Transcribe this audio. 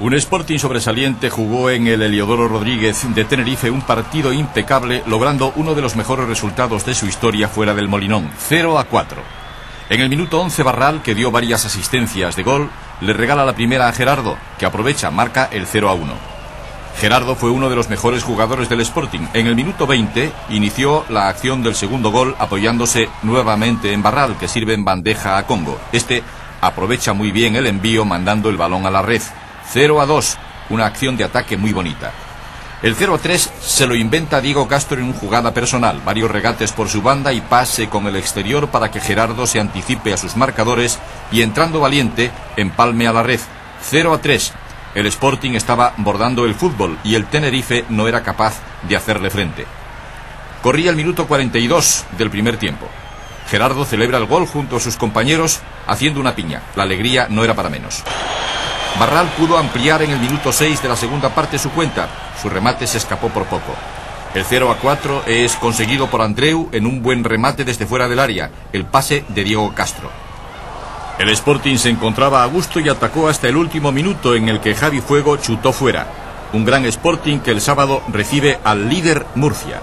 Un Sporting sobresaliente jugó en el Heliodoro Rodríguez de Tenerife un partido impecable, logrando uno de los mejores resultados de su historia fuera del Molinón, 0 a 4. En el minuto 11 Barral, que dio varias asistencias de gol, le regala la primera a Gerardo, que aprovecha, marca el 0 a 1. Gerardo fue uno de los mejores jugadores del Sporting. En el minuto 20 inició la acción del segundo gol apoyándose nuevamente en Barral, que sirve en bandeja a Congo. Este aprovecha muy bien el envío mandando el balón a la red. 0 a 2, una acción de ataque muy bonita. El 0 a 3 se lo inventa Diego Castro en una jugada personal, varios regates por su banda y pase con el exterior para que Gerardo se anticipe a sus marcadores y entrando valiente empalme a la red. 0 a 3. El Sporting estaba bordando el fútbol y el Tenerife no era capaz de hacerle frente. Corría el minuto 42 del primer tiempo. Gerardo celebra el gol junto a sus compañeros haciendo una piña. La alegría no era para menos. Barral pudo ampliar en el minuto 6 de la segunda parte su cuenta. Su remate se escapó por poco. El 0 a 4 es conseguido por Andreu en un buen remate desde fuera del área, el pase de Diego Castro. El Sporting se encontraba a gusto y atacó hasta el último minuto en el que Javi Fuego chutó fuera. Un gran Sporting que el sábado recibe al líder Murcia.